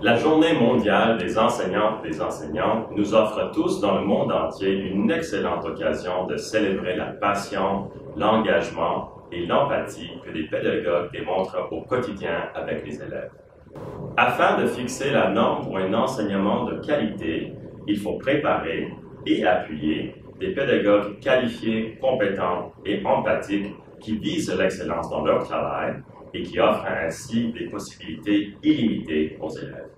La Journée mondiale des enseignantes et des enseignants nous offre tous dans le monde entier une excellente occasion de célébrer la passion, l'engagement et l'empathie que les pédagogues démontrent au quotidien avec les élèves. Afin de fixer la norme pour un enseignement de qualité, il faut préparer et appuyer des pédagogues qualifiés, compétents et empathiques qui visent l'excellence dans leur travail et qui offrent ainsi des possibilités illimitées aux élèves.